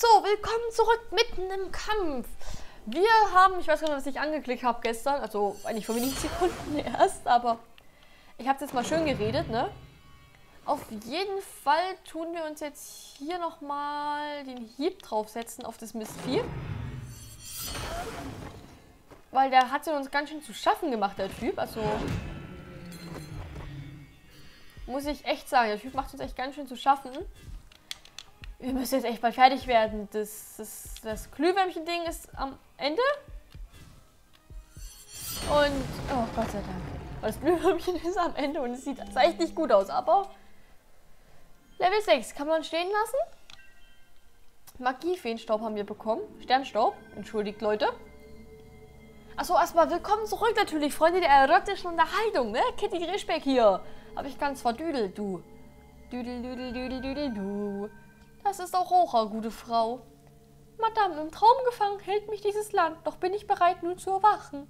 So, willkommen zurück mitten im Kampf. Wir haben, ich weiß gar nicht, was ich angeklickt habe gestern, also eigentlich vor wenigen Sekunden erst, aber ich habe jetzt mal schön geredet, ne? Auf jeden Fall tun wir uns jetzt hier nochmal den Hieb draufsetzen auf das Mistvieh. Weil der hat es uns ganz schön zu schaffen gemacht, der Typ. Also muss ich echt sagen, der Typ macht uns echt ganz schön zu schaffen. Wir müssen jetzt echt bald fertig werden. Das, das, das Glühwürmchen-Ding ist am Ende. Und, oh Gott sei Dank. Das Glühwürmchen ist am Ende und es sieht echt nicht gut aus. Aber Level 6 kann man stehen lassen. Magiefeenstaub haben wir bekommen. Sternstaub. Entschuldigt, Leute. Achso, erstmal willkommen zurück natürlich, Freunde der erotischen Unterhaltung, ne? Kitty Rischbeck hier. Hab ich ganz verdüdelt, du. Düdel, düdel, düdel, düdel, du. Das ist Aurora, gute Frau. Madame, im Traum gefangen hält mich dieses Land, doch bin ich bereit, nun zu erwachen.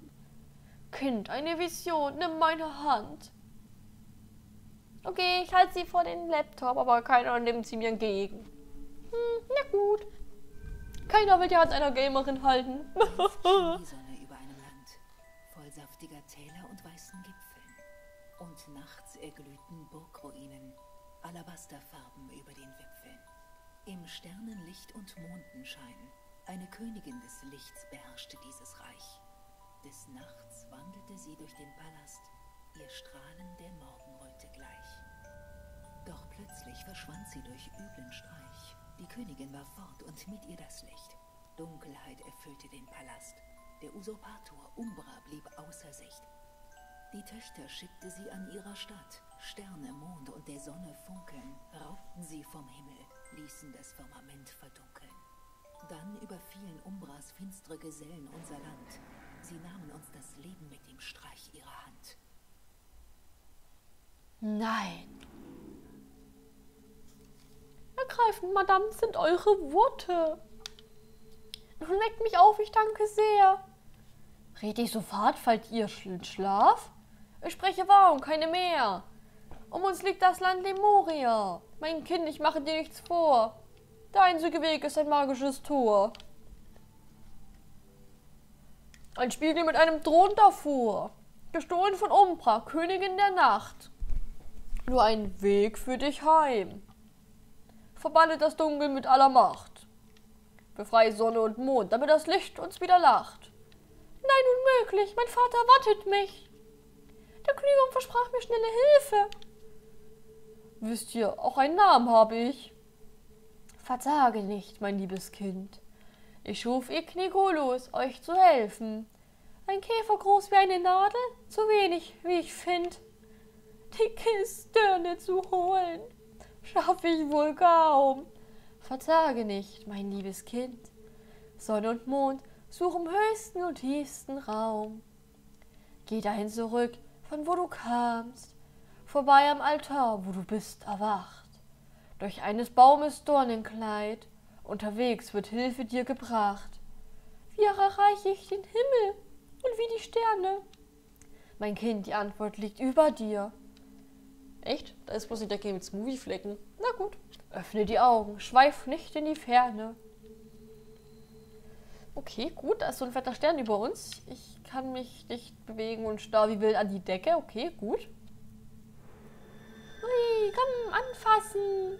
Kind, eine Vision, nimm meine Hand. Okay, ich halte sie vor den Laptop, aber keiner nimmt sie mir entgegen. Hm, na gut. Keiner will die Hand einer Gamerin halten. saftiger Täler und weißen Gipfeln. Und nachts erglühten Burgruinen, Alabasterfarben über den Wipfeln. Im Sternenlicht und Mondenschein, eine Königin des Lichts beherrschte dieses Reich. Des Nachts wandelte sie durch den Palast, ihr Strahlen der Morgenröte gleich. Doch plötzlich verschwand sie durch üblen Streich. Die Königin war fort und mit ihr das Licht. Dunkelheit erfüllte den Palast. Der Usurpator Umbra blieb außer Sicht. Die Töchter schickte sie an ihrer Stadt. Sterne, Mond und der Sonne funkeln, raubten sie vom Himmel, ließen das Firmament verdunkeln. Dann überfielen Umbras finstere Gesellen unser Land. Sie nahmen uns das Leben mit dem Streich ihrer Hand. Nein. Ergreifend, Madame, sind eure Worte. Nun weckt mich auf, ich danke sehr. Red ich sofort, fallt ihr Schlaf? Ich spreche wahr und keine mehr. Um uns liegt das Land Lemuria. Mein Kind, ich mache dir nichts vor. Der einzige Weg ist ein magisches Tor. Ein Spiegel mit einem Thron davor. Gestohlen von Umbra, Königin der Nacht. Nur ein Weg für dich heim. Verbanne das Dunkel mit aller Macht. Befreie Sonne und Mond, damit das Licht uns wieder lacht. Nein, unmöglich. Mein Vater wartet mich. Der Glühwurm versprach mir schnelle Hilfe. Wisst ihr, auch einen Namen habe ich. Verzage nicht, mein liebes Kind. Ich schuf Ignigolus, euch zu helfen. Ein Käfer groß wie eine Nadel, zu wenig, wie ich find. Die Kisterne zu holen, schaff ich wohl kaum. Verzage nicht, mein liebes Kind. Sonne und Mond Such im höchsten und tiefsten Raum. Geh dahin zurück, von wo du kamst, vorbei am Altar, wo du bist erwacht. Durch eines Baumes Dornenkleid, unterwegs wird Hilfe dir gebracht. Wie erreiche ich den Himmel und wie die Sterne? Mein Kind, die Antwort liegt über dir. Echt? Da ist bloß nicht der Game mit Movie-Flecken. Na gut. Öffne die Augen, schweif nicht in die Ferne. Okay, gut, da ist so ein fetter Stern über uns. Ich kann mich nicht bewegen und starr wie wild an die Decke. Okay, gut. Ui, komm, anfassen.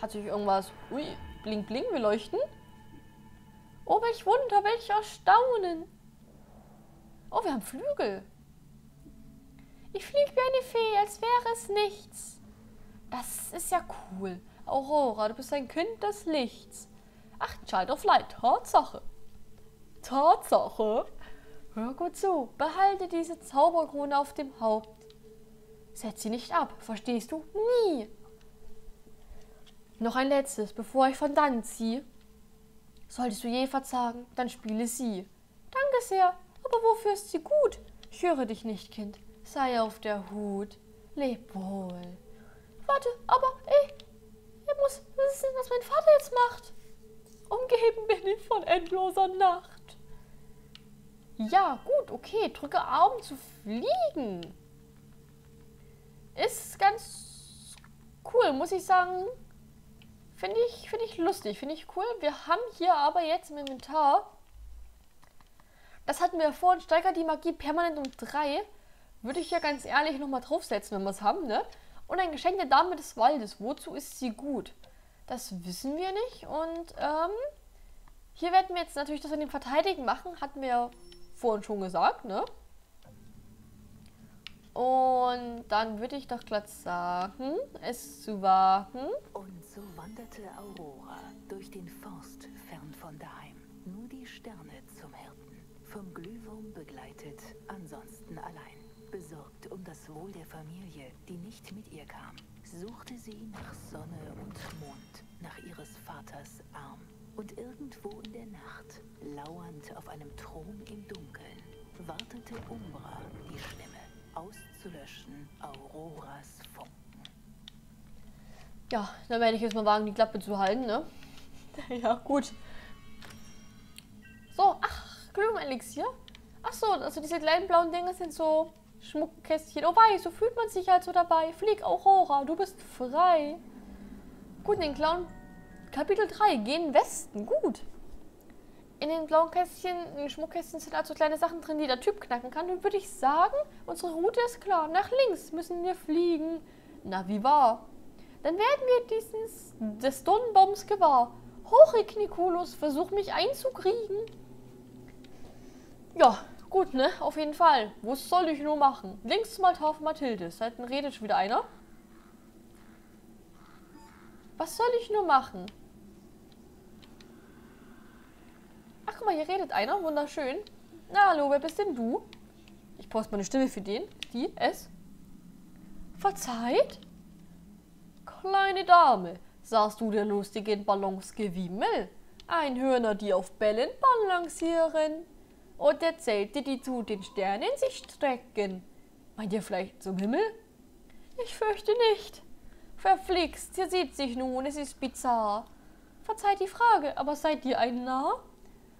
Hat sich irgendwas... Ui, bling, bling, wir leuchten. Oh, welch Wunder, welch Erstaunen. Oh, wir haben Flügel. Ich fliege wie eine Fee, als wäre es nichts. Das ist ja cool. Aurora, du bist ein Kind des Lichts. Ach, Child of Light, Tatsache. Tatsache. Hör gut zu, behalte diese Zauberkrone auf dem Haupt. Setz sie nicht ab, verstehst du? Nie. Noch ein letztes, bevor ich von dann ziehe. Solltest du je verzagen, dann spiele sie. Danke sehr, aber wofür ist sie gut? Ich höre dich nicht, Kind. Sei auf der Hut. Leb wohl. Warte, aber ey, ich muss wissen, was mein Vater jetzt macht. Umgeben bin ich von endloser Nacht. Ja, gut, okay. Drücke A, um zu fliegen. Ist ganz cool, muss ich sagen. Finde ich, find ich lustig, finde ich cool. Wir haben hier aber jetzt im Inventar, das hatten wir vorhin, steigert die Magie permanent um 3. Würde ich ja ganz ehrlich nochmal draufsetzen, wenn wir es haben, ne? Und ein Geschenk der Dame des Waldes. Wozu ist sie gut? Das wissen wir nicht. Und ähm, hier werden wir jetzt natürlich das mit dem Verteidigen machen. Hatten wir ja vorhin schon gesagt, ne? Und dann würde ich doch glatt sagen, es zu wagen. Und so wanderte Aurora durch den Forst fern von daheim. Nur die Sterne zum Hirten. Vom Glühwurm begleitet, ansonsten allein. Besorgt um das Wohl der Familie, die nicht mit ihr kam, suchte sie nach Sonne und Mond, nach ihres Vaters Arm. Und irgendwo in der Nacht, lauernd auf einem Thron im Dunkeln, wartete Umbra, die Schlimme, auszulöschen Auroras Funken. Ja, dann werde ich jetzt mal wagen, die Klappe zu halten, ne? ja, gut. So, ach, Glühwürmelixier. Ach so, also diese kleinen blauen Dinge sind so Schmuckkästchen. Oh wei, so fühlt man sich halt so dabei. Flieg, Aurora, du bist frei. Gut, in den Clown Kapitel 3, gehen Westen. Gut. In den blauen Kästchen, in den Schmuckkästchen sind also kleine Sachen drin, die der Typ knacken kann. Und würde ich sagen, unsere Route ist klar. Nach links müssen wir fliegen. Na, wie war? Dann werden wir dieses, des Dornenbaums gewahr. Hoch, Nikulus, versuch mich einzukriegen. Ja, gut, ne? Auf jeden Fall. Was soll ich nur machen? Links mal Tafel Mathilde. Seitdem redet schon wieder einer. Was soll ich nur machen? Ach, guck mal, hier redet einer. Wunderschön. Na, hallo, wer bist denn du? Ich poste meine Stimme für den. Die, es. Verzeiht? Kleine Dame, sahst du der lustigen Ballonsgewimmel? Einhörner, die auf Bällen balancieren? Oder Zelte, die zu den Sternen sich strecken? Meint ihr vielleicht zum Himmel? Ich fürchte nicht. Verflixt, hier sieht sich nun, es ist bizarr. Verzeiht die Frage, aber seid ihr ein Narr?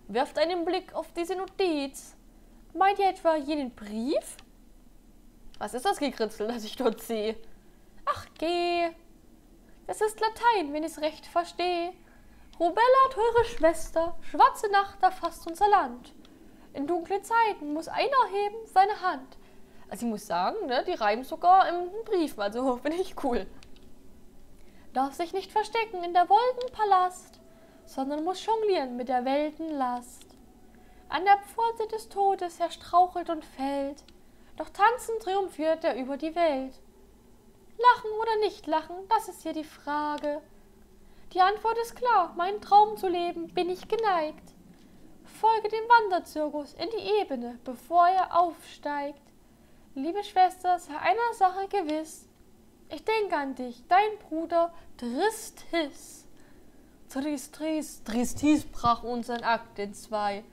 Werft einen Blick auf diese Notiz. Meint ihr etwa jenen Brief? Was ist das Gekritzel, das ich dort sehe? Ach, geh. Das ist Latein, wenn ich's recht verstehe. Rubella, teure Schwester, schwarze Nacht erfasst unser Land. In dunklen Zeiten muss einer heben seine Hand. Also ich muss sagen, ne, die reimen sogar im Brief, also finde ich cool. Darf sich nicht verstecken in der Wolkenpalast, sondern muss jonglieren mit der Weltenlast. An der Pforte des Todes er strauchelt und fällt, doch tanzend triumphiert er über die Welt. Lachen oder nicht lachen, das ist hier die Frage. Die Antwort ist klar, meinen Traum zu leben, bin ich geneigt. Folge dem Wanderzirkus in die Ebene, bevor er aufsteigt. Liebe Schwester, sei einer Sache gewiss. Ich denke an dich, dein Bruder Tristis. Tristis, Tristis brach unseren Akt in zwei.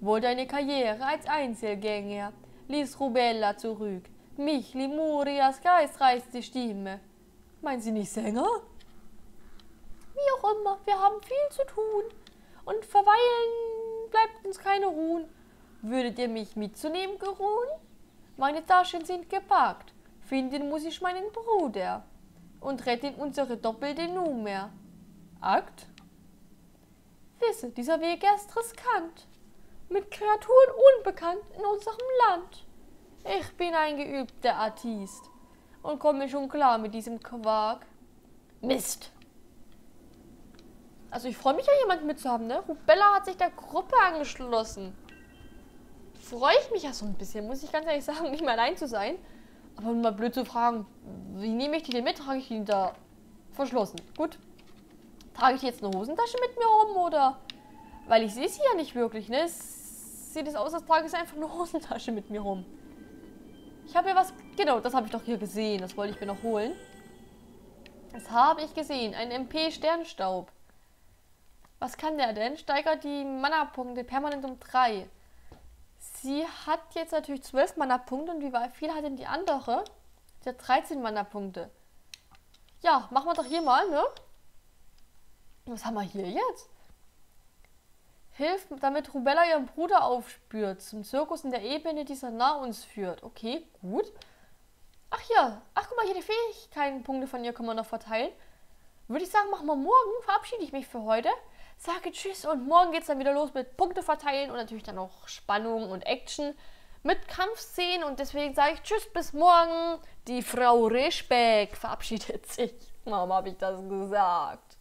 Wohl deine Karriere als Einzelgänger ließ Rubella zurück. Mich, Limurias Geist reißt die Stimme. Meinen Sie nicht Sänger? Wie auch immer, wir haben viel zu tun. Und verweilen bleibt uns keine Ruhen. Würdet ihr mich mitzunehmen geruhen? Meine Taschen sind gepackt. Finden muss ich meinen Bruder. Und retten unsere doppelte Nummer. Akt? Wisse, dieser Weg ist riskant. Mit Kreaturen unbekannt in unserem Land. Ich bin ein geübter Artist und komme schon klar mit diesem Quark. Mist. Also ich freue mich ja, jemanden mitzuhaben, ne? Rubella hat sich der Gruppe angeschlossen. Freue ich mich ja so ein bisschen, muss ich ganz ehrlich sagen, nicht mehr allein zu sein. Aber um mal blöd zu fragen, wie nehme ich die denn mit? Trage ich die da verschlossen? Gut. Trage ich jetzt eine Hosentasche mit mir rum oder? Weil ich sehe sie ja nicht wirklich, ne? Es sieht es aus, als trage ich einfach eine Hosentasche mit mir rum. Ich habe ja was... Genau, das habe ich doch hier gesehen. Das wollte ich mir noch holen. Das habe ich gesehen. Ein MP-Sternstaub. Was kann der denn? Steigert die Mana-Punkte permanent um 3. Sie hat jetzt natürlich 12 Mana-Punkte. Und wie viel hat denn die andere? Sie hat 13 Mana-Punkte. Ja, machen wir doch hier mal, ne? Was haben wir hier jetzt? Hilft, damit Rubella ihren Bruder aufspürt, zum Zirkus in der Ebene, die nah uns führt. Okay, gut. Ach ja, ach guck mal, hier die Fähigkeitenpunkte von ihr kann man noch verteilen. würde ich sagen, machen wir morgen. Verabschiede ich mich für heute. Sage Tschüss und morgen geht es dann wieder los mit Punkte verteilen und natürlich dann auch Spannung und Action mit Kampfszenen. Und deswegen sage ich Tschüss, bis morgen. Die Frau Reschbeck verabschiedet sich. Warum habe ich das gesagt?